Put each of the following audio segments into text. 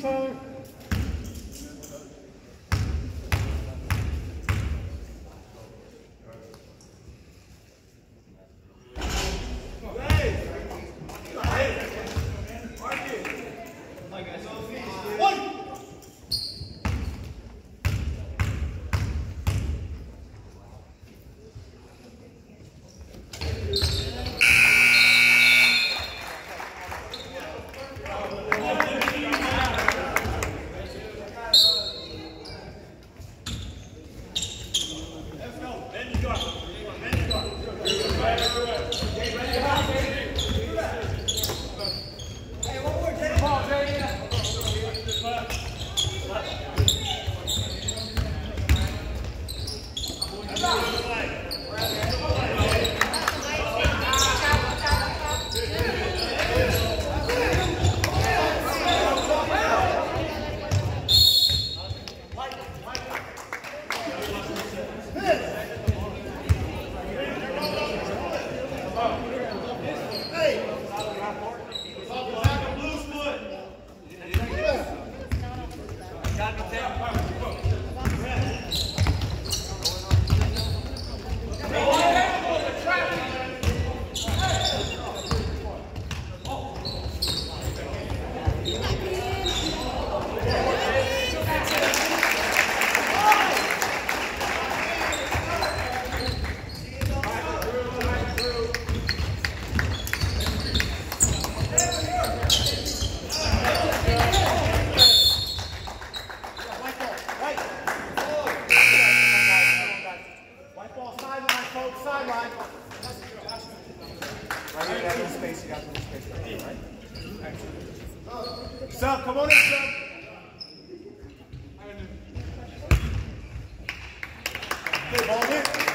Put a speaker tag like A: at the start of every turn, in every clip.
A: people Come on in, son. Okay, ball in.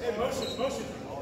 A: Hey, motion,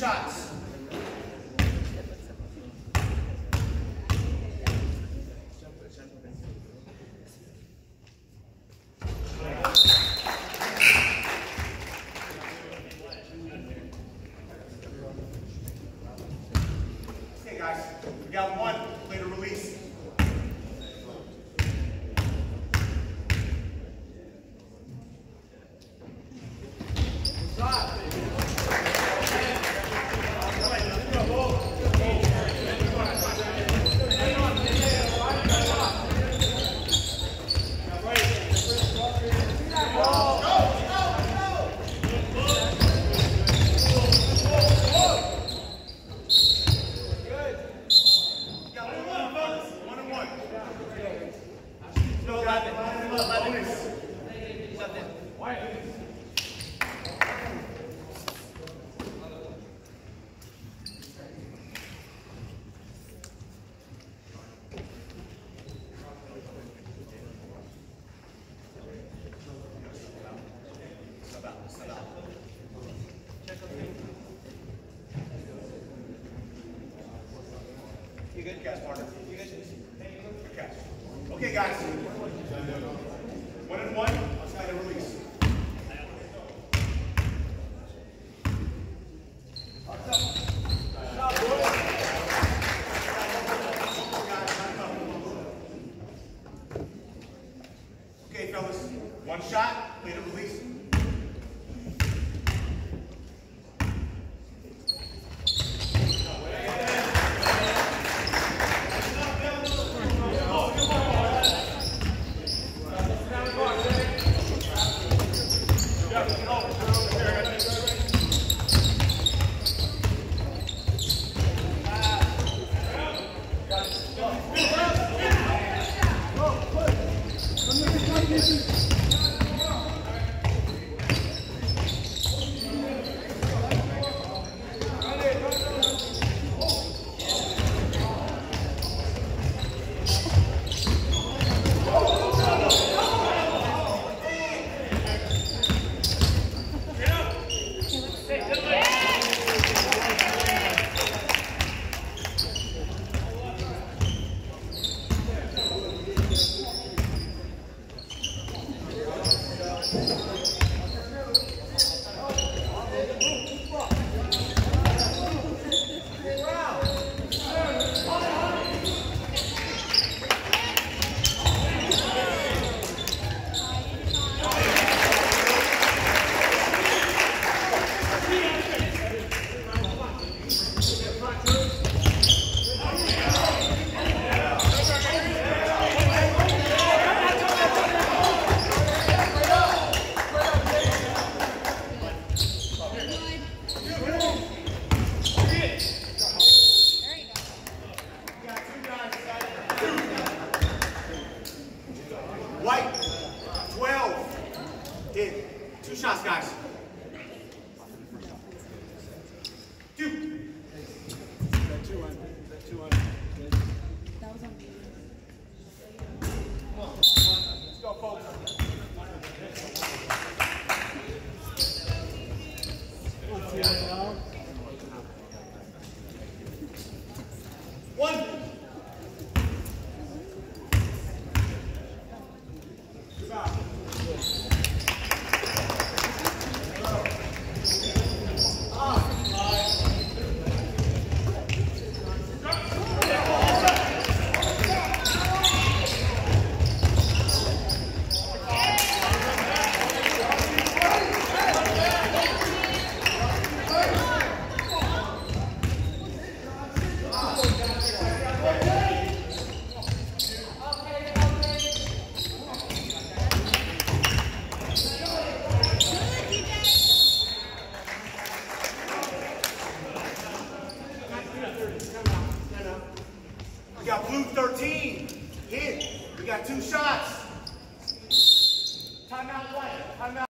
A: shots. Okay, guys. We got one. Later release. Got one left, fellas. One and one. Still got it. Bonus. You good, guys, partner? You good? Good catch. Okay, guys. One and one. Try to release. Okay, fellas. One shot. Later release. Oh.